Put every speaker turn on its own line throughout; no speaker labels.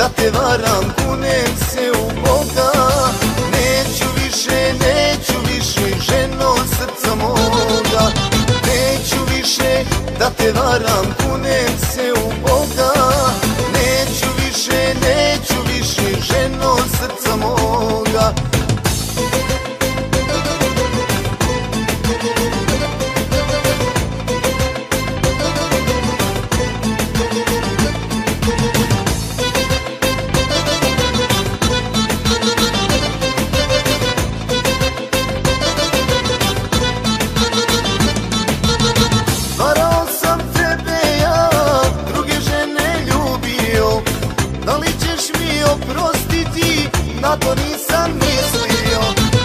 da te varam Kunem se u Boga. Neću više, neću više Ženo srca moga. Neću više da te varam Kunem se u na to nisam mislio.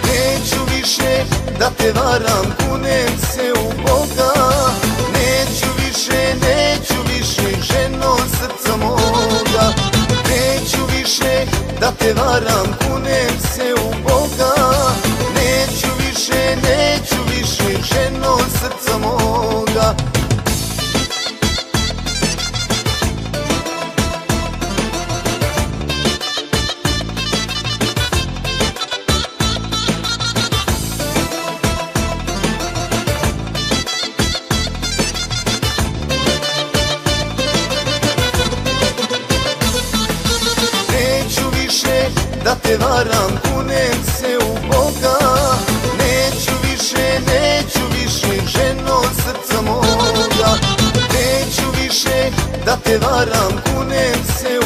Neću više da te varam, kunem se u Boga. Neću više, neću više, ženo srca moga. Neću više da te varam, kunem se u Boga. Neću više, neću više, ženo srca moga da te varam, kunem se u Boga. Neću više, neću više, ženo srca moga. Neću više da te varam, kunem se u